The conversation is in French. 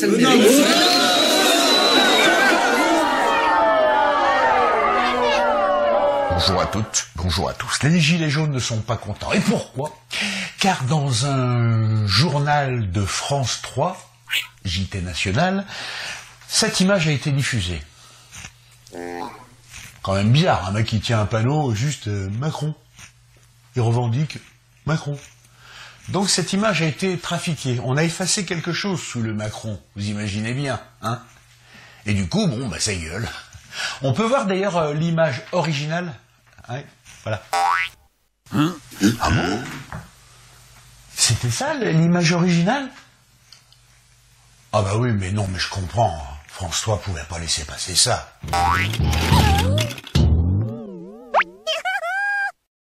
Bonjour à toutes, bonjour à tous. Les gilets jaunes ne sont pas contents. Et pourquoi? Car dans un journal de France 3, JT National, cette image a été diffusée. Quand même bizarre, un mec qui tient un panneau juste euh, Macron. Il revendique Macron. Donc cette image a été trafiquée. On a effacé quelque chose sous le Macron, vous imaginez bien, hein Et du coup, bon, bah ça gueule. On peut voir d'ailleurs euh, l'image originale. Ouais, voilà. ah bon? C'était ça l'image originale? Ah bah oui, mais non, mais je comprends. François pouvait pas laisser passer ça.